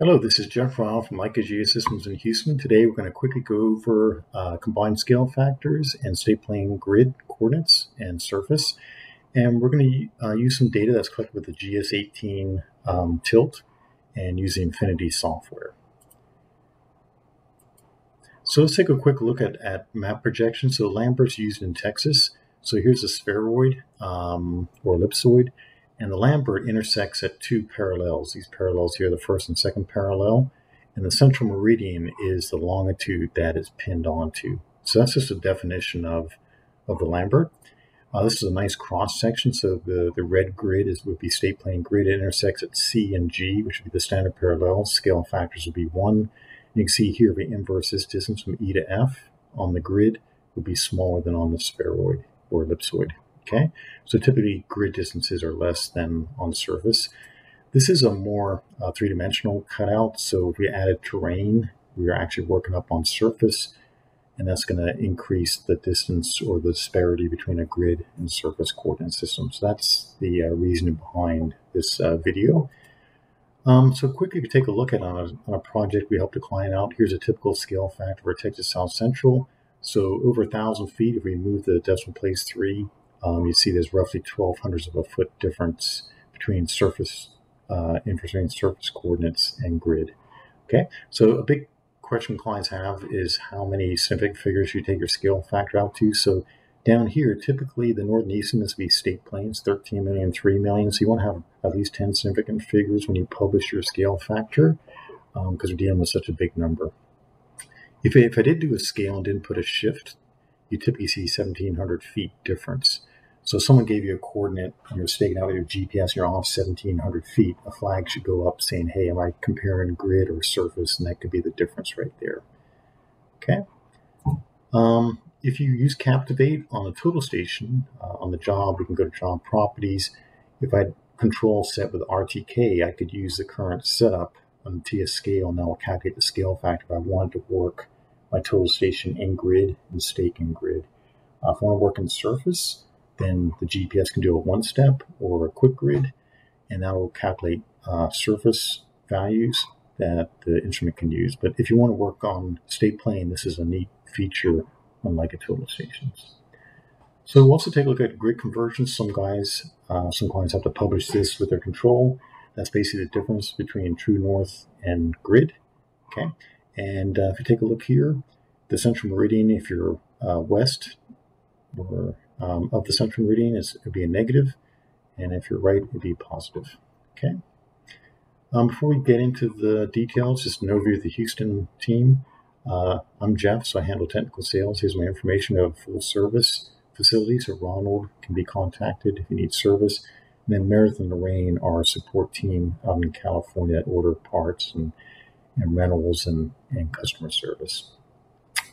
Hello, this is Jeff Ryall from Leica Geosystems in Houston. Today we're going to quickly go over uh, combined scale factors and state plane grid coordinates and surface. And we're going to uh, use some data that's collected with the GS18 um, tilt and use the Infinity software. So let's take a quick look at, at map projection. So Lambert's used in Texas. So here's a spheroid um, or ellipsoid and the Lambert intersects at two parallels. These parallels here, the first and second parallel, and the central meridian is the longitude that is pinned onto. So that's just a definition of, of the Lambert. Uh, this is a nice cross section. So the, the red grid is would be state plane grid. It intersects at C and G, which would be the standard parallels. Scale factors would be one. You can see here the inverse this distance from E to F on the grid would be smaller than on the spheroid or ellipsoid. Okay, so typically grid distances are less than on surface. This is a more uh, three-dimensional cutout, so if we added terrain, we are actually working up on surface, and that's going to increase the distance or the disparity between a grid and surface coordinate system. So that's the uh, reasoning behind this uh, video. Um, so quickly, you take a look at on a, on a project we helped a client out, here's a typical scale factor for Texas South Central. So over a thousand feet, if we move the decimal place three, um, you see there's roughly 12 hundredths of a foot difference between surface uh, between surface coordinates and grid. Okay, so a big question clients have is how many significant figures you take your scale factor out to. So down here, typically the north and eastern is be state planes, 13 million, 3 million. So you want to have at least 10 significant figures when you publish your scale factor because um, we're dealing with such a big number. If if I did do a scale and didn't put a shift, you typically see 1700 feet difference. So someone gave you a coordinate, and you're staking out your GPS, you're off 1700 feet, a flag should go up saying, hey, am I comparing grid or surface? And that could be the difference right there. Okay. Um, if you use Captivate on a total station, uh, on the job, we can go to job properties. If I control set with RTK, I could use the current setup on TS scale, and that will calculate the scale factor if I wanted to work my total station in grid and stake in grid. Uh, if I want to work in surface, then the GPS can do a one step or a quick grid, and that will calculate uh, surface values that the instrument can use. But if you want to work on state plane, this is a neat feature unlike a total stations. So we'll also take a look at grid convergence. Some guys, uh, some clients have to publish this with their control. That's basically the difference between true north and grid. Okay, and uh, if you take a look here, the central meridian, if you're uh, west or um, of the central meridian is would be a negative, and if you're right, it'd be positive. Okay. Um, before we get into the details, just an overview of the Houston team. Uh, I'm Jeff, so I handle technical sales. Here's my information of full service facilities. So Ronald can be contacted if you need service. And then Meredith and Lorraine are a support team out in California that order parts and, and rentals and, and customer service.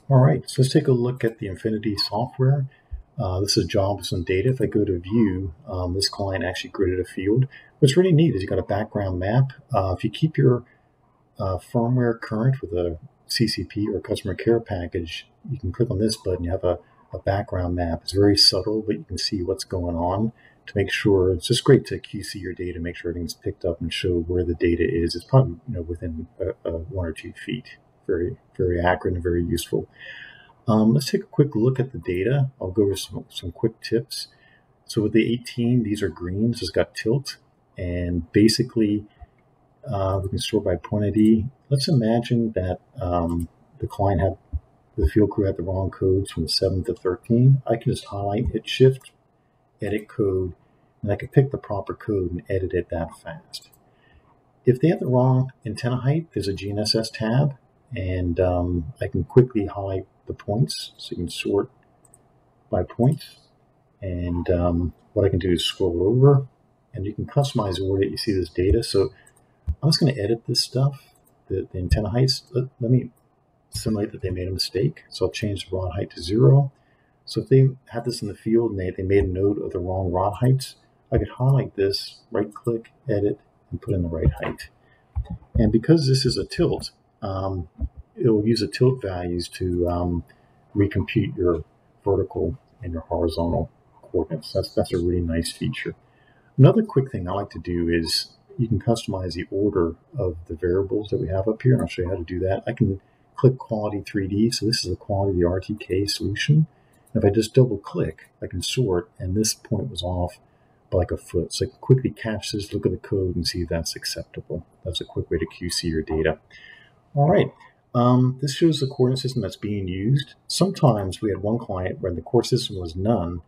All right, so let's take a look at the Infinity software. Uh, this is jobs and data. If I go to view, um, this client actually gridded a field. What's really neat is you got a background map. Uh, if you keep your uh, firmware current with a CCP or customer care package, you can click on this button. You have a, a background map. It's very subtle, but you can see what's going on to make sure. It's just great to QC your data, make sure everything's picked up and show where the data is. It's probably you know within a, a one or two feet. Very very accurate and very useful. Um, let's take a quick look at the data. I'll go over some, some quick tips. So with the 18, these are greens. It's got tilt. And basically, uh, we can sort by point ID. Let's imagine that um, the client had, the field crew had the wrong codes from 7 to 13. I can just highlight, hit shift, edit code, and I can pick the proper code and edit it that fast. If they have the wrong antenna height, there's a GNSS tab, and um, I can quickly highlight the points. So you can sort by points. And um, what I can do is scroll over and you can customize where you see this data. So I'm just going to edit this stuff, the, the antenna heights. Let, let, me simulate that they made a mistake. So I'll change the rod height to zero. So if they had this in the field and they, they made a note of the wrong rod heights, I could highlight this, right click, edit, and put in the right height. And because this is a tilt, um, it will use the tilt values to um, recompute your vertical and your horizontal coordinates. That's that's a really nice feature. Another quick thing I like to do is you can customize the order of the variables that we have up here. And I'll show you how to do that. I can click quality 3D. So this is the quality of the RTK solution. And if I just double click, I can sort, and this point was off by like a foot. So I can quickly catch this, look at the code, and see if that's acceptable. That's a quick way to QC your data. All right. Um, this shows the coordinate system that's being used. Sometimes we had one client where the core system was none.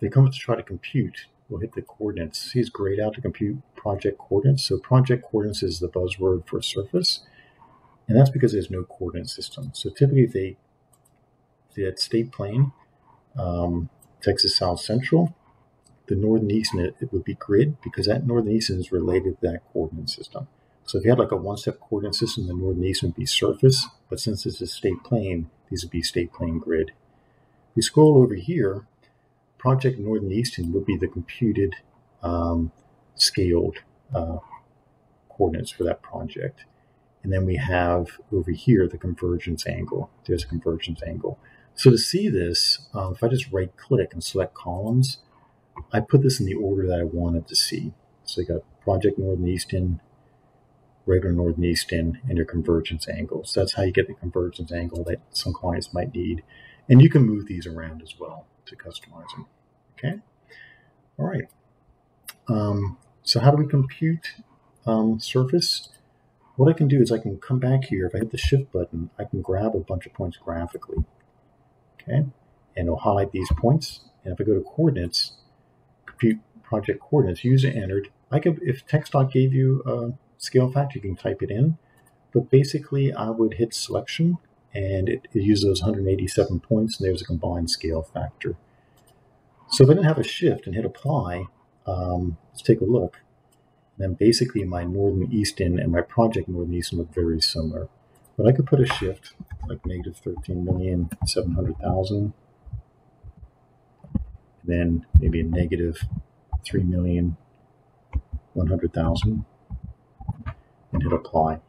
They come up to try to compute. We'll hit the coordinates. It's grayed out to compute project coordinates. So project coordinates is the buzzword for surface. And that's because there's no coordinate system. So typically they, they had state plane, um, Texas South Central, the northern eastern it, it would be grid because that northern eastern is related to that coordinate system. So if you had like a one-step coordinate system, the northern east would be surface, but since it's a state plane, these would be state plane grid. If we scroll over here, project northern eastern would be the computed um, scaled uh, coordinates for that project. And then we have over here the convergence angle. There's a convergence angle. So to see this, uh, if I just right click and select columns, I put this in the order that I wanted to see. So I got project northern eastern, regular northern eastern, and your convergence angle. So that's how you get the convergence angle that some clients might need. And you can move these around as well to customize them. Okay. All right. Um, so how do we compute um, surface? What I can do is I can come back here. If I hit the shift button, I can grab a bunch of points graphically. Okay. And it'll highlight these points. And if I go to coordinates, compute project coordinates, user entered. I could, if TxDOT gave you a scale factor, you can type it in. But basically, I would hit selection and it, it uses those 187 points, and there's a combined scale factor. So if I didn't have a shift and hit apply, um, let's take a look. then basically my northern eastern and my project northern eastern look very similar. But I could put a shift like negative 13,700,000. Then maybe a negative 3,100,000 and hit apply.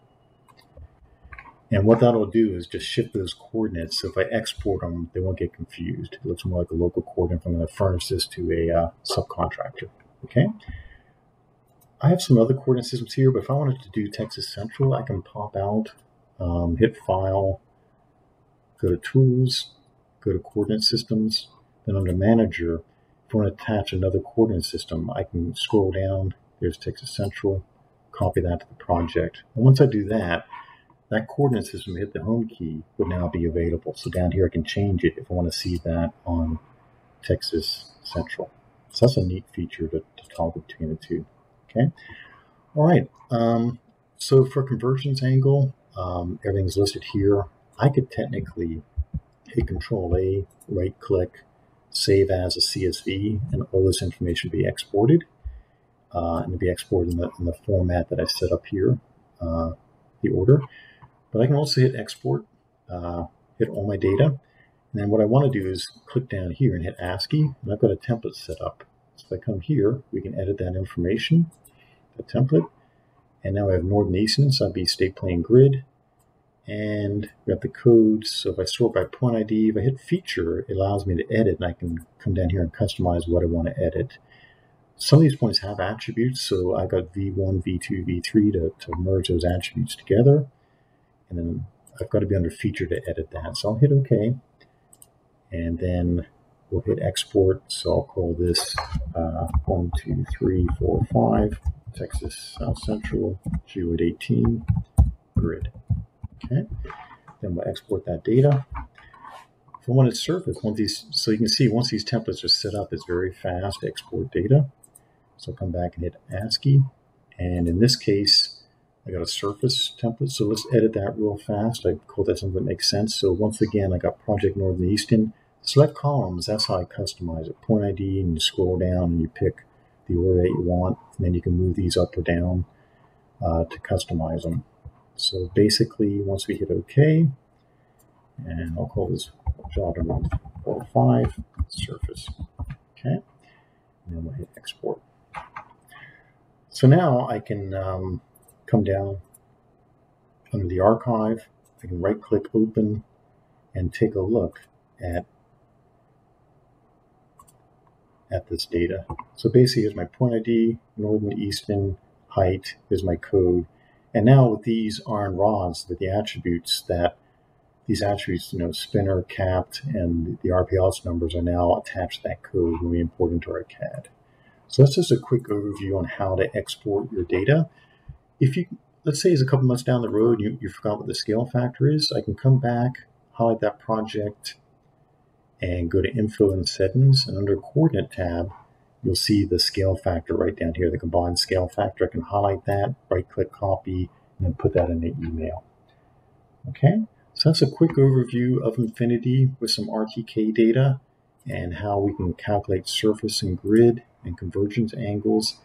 And what that'll do is just shift those coordinates. So if I export them, they won't get confused. It looks more like a local coordinate if I'm going to furnish this to a uh, subcontractor. Okay. I have some other coordinate systems here, but if I wanted to do Texas Central, I can pop out, um, hit File, go to Tools, go to Coordinate Systems. Then under Manager, if I want to attach another coordinate system, I can scroll down. There's Texas Central, copy that to the project. And once I do that, that coordinate system hit the home key would now be available. So down here I can change it if I want to see that on Texas Central. So that's a neat feature to, to toggle between the two. Okay. All right. Um, so for convergence angle, um, everything's listed here. I could technically hit Control A, right click, save as a CSV, and all this information be exported. Uh, and be exported in the, in the, format that I set up here, uh, the order. But I can also hit export, uh, hit all my data. And then what I want to do is click down here and hit ASCII. And I've got a template set up. So if I come here, we can edit that information, the template. And now I have Eastern, so I'd be state plane grid. And we have the codes. So if I sort by point ID, if I hit feature, it allows me to edit and I can come down here and customize what I want to edit. Some of these points have attributes, so I've got V1, V2, V3 to, to merge those attributes together and then I've got to be under feature to edit that. So I'll hit OK, and then we'll hit export. So I'll call this uh, 1, 2, 3, 4, 5, Texas South Central, Geoid 18, grid. Okay, then we'll export that data. If I want to surface, once these, so you can see once these templates are set up, it's very fast to export data. So I'll come back and hit ASCII. And in this case, I got a surface template, so let's edit that real fast. I call that something that makes sense. So once again, I got Project Northern Eastern. Select columns, that's how I customize it. Point ID, and you scroll down and you pick the order that you want, and then you can move these up or down uh, to customize them. So basically, once we hit OK, and I'll call this job number 45, surface. Okay, and then we'll hit export. So now I can um, come down under the archive. I can right click open and take a look at at this data. So basically here's my point ID, Northern Eastern. height, here's my code. And now with these iron rods, with the attributes that these attributes, you know, spinner, capped, and the RPLS numbers are now attached to that code when we import into our CAD. So that's just a quick overview on how to export your data. If you, let's say it's a couple months down the road, you, you forgot what the scale factor is, I can come back, highlight that project, and go to Info and Settings, and under Coordinate tab, you'll see the scale factor right down here, the combined scale factor. I can highlight that, right-click copy, and then put that in the email. Okay, so that's a quick overview of Infinity with some RTK data and how we can calculate surface and grid and convergence angles.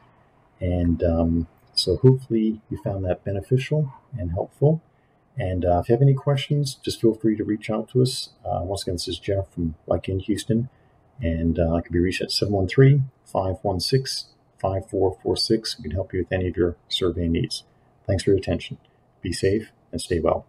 And um, so hopefully you found that beneficial and helpful. And uh, if you have any questions, just feel free to reach out to us. Uh, once again, this is Jeff from Leica in Houston, and uh, I can be reached at 713 516 5446. We can help you with any of your survey needs. Thanks for your attention. Be safe and stay well.